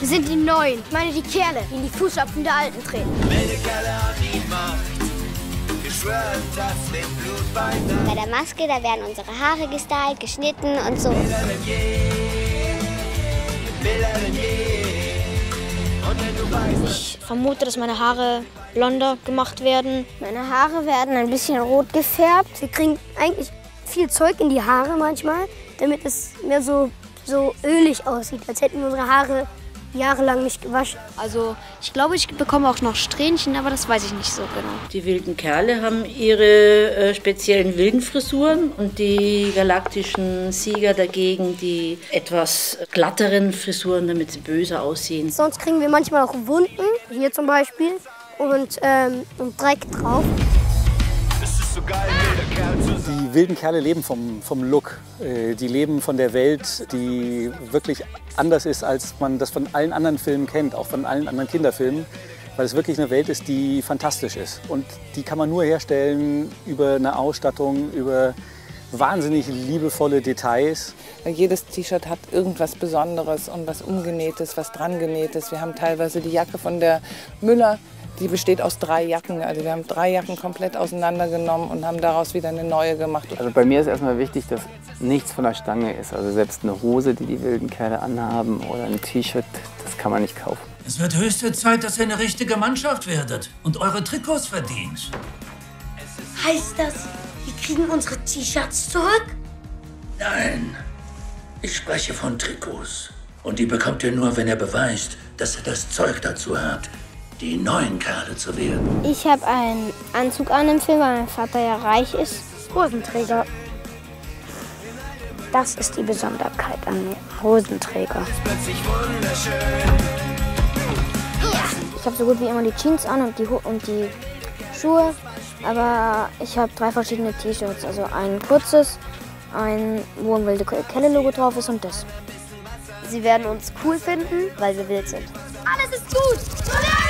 Wir sind die Neuen. Ich meine die Kerle, die in die Fußstapfen der Alten treten. Wilde Kerle an die Macht. Geschwört, das mit Blut bei der Maske, da werden unsere Haare gestylt, geschnitten und so. Denn je. Denn je. Ich vermute, dass meine Haare blonder gemacht werden. Meine Haare werden ein bisschen rot gefärbt. Wir kriegen eigentlich viel Zeug in die Haare manchmal, damit es mehr so, so ölig aussieht, als hätten wir unsere Haare jahrelang nicht gewaschen. Also ich glaube, ich bekomme auch noch Strähnchen, aber das weiß ich nicht so genau. Die wilden Kerle haben ihre äh, speziellen wilden Frisuren und die galaktischen Sieger dagegen die etwas glatteren Frisuren, damit sie böser aussehen. Sonst kriegen wir manchmal auch Wunden, hier zum Beispiel, und, ähm, und Dreck drauf. Die wilden Kerle leben vom, vom Look. Äh, Die leben von der Welt, die wirklich anders ist, als man das von allen anderen Filmen kennt, auch von allen anderen Kinderfilmen. Weil es wirklich eine Welt ist, die fantastisch ist. Und die kann man nur herstellen über eine Ausstattung, über wahnsinnig liebevolle Details. Jedes T-Shirt hat irgendwas Besonderes und was umgenähtes, was dran genähtes. Wir haben teilweise die Jacke von der Müller, die besteht aus drei Jacken. Also wir haben drei Jacken komplett auseinandergenommen und haben daraus wieder eine neue gemacht. Also bei mir ist erstmal wichtig, dass nichts von der Stange ist. Also selbst eine Hose, die die wilden Kerle anhaben oder ein T-Shirt, das kann man nicht kaufen. Es wird höchste Zeit, dass ihr eine richtige Mannschaft werdet und eure Trikots verdient. Heißt das, wir kriegen unsere T-Shirts zurück? Nein, ich spreche von Trikots. Und die bekommt ihr nur, wenn ihr beweist, dass ihr das Zeug dazu habt, die neuen Kerle zu werden. Ich habe einen Anzug an im Film, weil mein Vater ja reich ist. Hosenträger. Das ist die Besonderheit an mir. Hosenträger. Plötzlich wunderschön. Ich habe so gut wie immer die Jeans an und die, Ho und die Schuhe. Aber ich habe drei verschiedene T-Shirts. Also ein kurzes, ein, wo ein wilde Kelle-Logo drauf ist und das. Sie werden uns cool finden, weil wir wild sind. Alles ist gut!